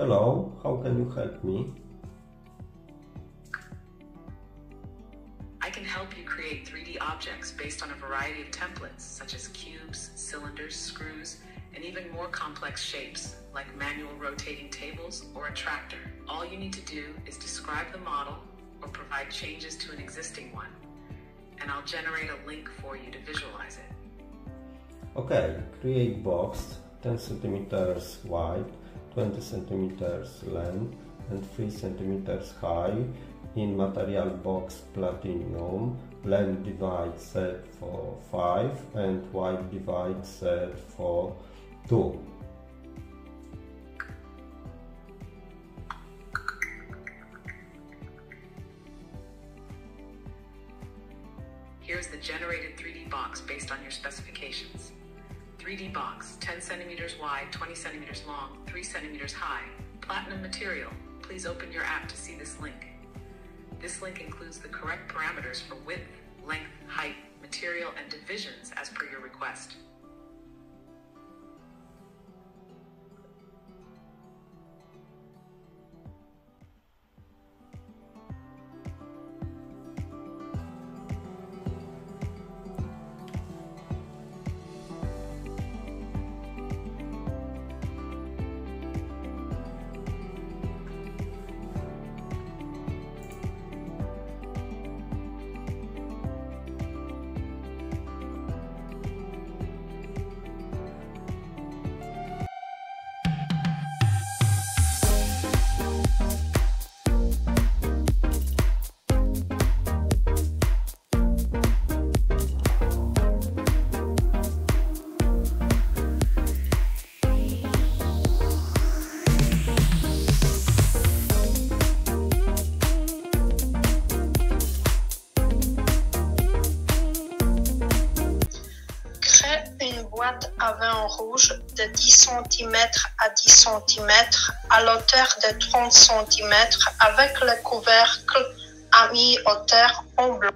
Hello, how can you help me? I can help you create 3D objects based on a variety of templates, such as cubes, cylinders, screws, and even more complex shapes, like manual rotating tables or a tractor. All you need to do is describe the model or provide changes to an existing one, and I'll generate a link for you to visualize it. Okay, create box 10 centimeters wide, 20 centimeters length and 3 centimeters high in material box platinum, length divide set for 5 and wide divide set for 2. Here's the generated 3D box based on your specifications. 3D box, 10 centimeters wide, 20 centimeters long, 3 centimeters high, platinum material. Please open your app to see this link. This link includes the correct parameters for width, length, height, material, and divisions as per your request. Une boîte à vin rouge de 10 cm à 10 cm à l'auteur de 30 cm avec le couvercle à mi-hauteur en blanc.